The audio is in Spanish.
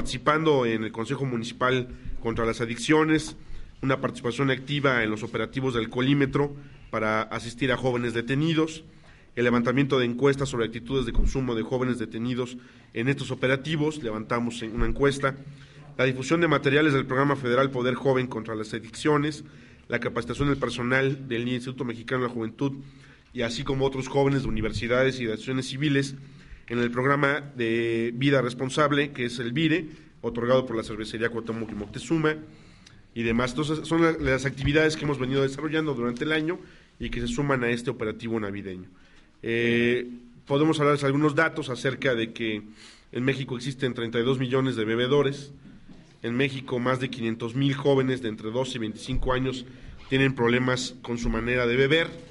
participando en el Consejo Municipal contra las Adicciones, una participación activa en los operativos del colímetro para asistir a jóvenes detenidos, el levantamiento de encuestas sobre actitudes de consumo de jóvenes detenidos en estos operativos, levantamos una encuesta, la difusión de materiales del programa federal Poder Joven contra las Adicciones, la capacitación del personal del Instituto Mexicano de la Juventud y así como otros jóvenes de universidades y de acciones civiles en el programa de Vida Responsable, que es el VIRE, otorgado por la cervecería Cuauhtémoc y Moctezuma y demás. Entonces, son las actividades que hemos venido desarrollando durante el año y que se suman a este operativo navideño. Eh, podemos hablarles algunos datos acerca de que en México existen 32 millones de bebedores, en México más de 500 mil jóvenes de entre 12 y 25 años tienen problemas con su manera de beber,